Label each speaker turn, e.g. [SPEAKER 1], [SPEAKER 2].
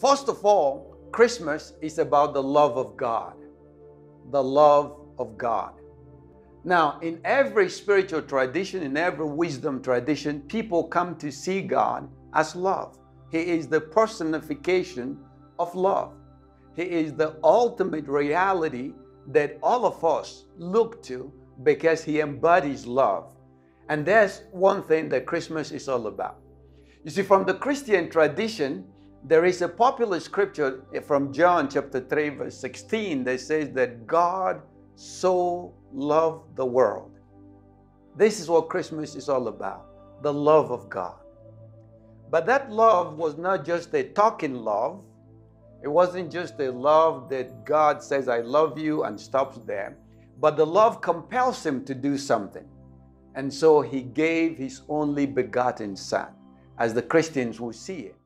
[SPEAKER 1] First of all, Christmas is about the love of God. The love of God. Now, in every spiritual tradition, in every wisdom tradition, people come to see God as love. He is the personification of love. He is the ultimate reality that all of us look to because He embodies love. And that's one thing that Christmas is all about. You see, from the Christian tradition, there is a popular scripture from John chapter 3, verse 16 that says that God so loved the world. This is what Christmas is all about the love of God. But that love was not just a talking love, it wasn't just a love that God says, I love you and stops there, but the love compels him to do something. And so he gave his only begotten Son, as the Christians will see it.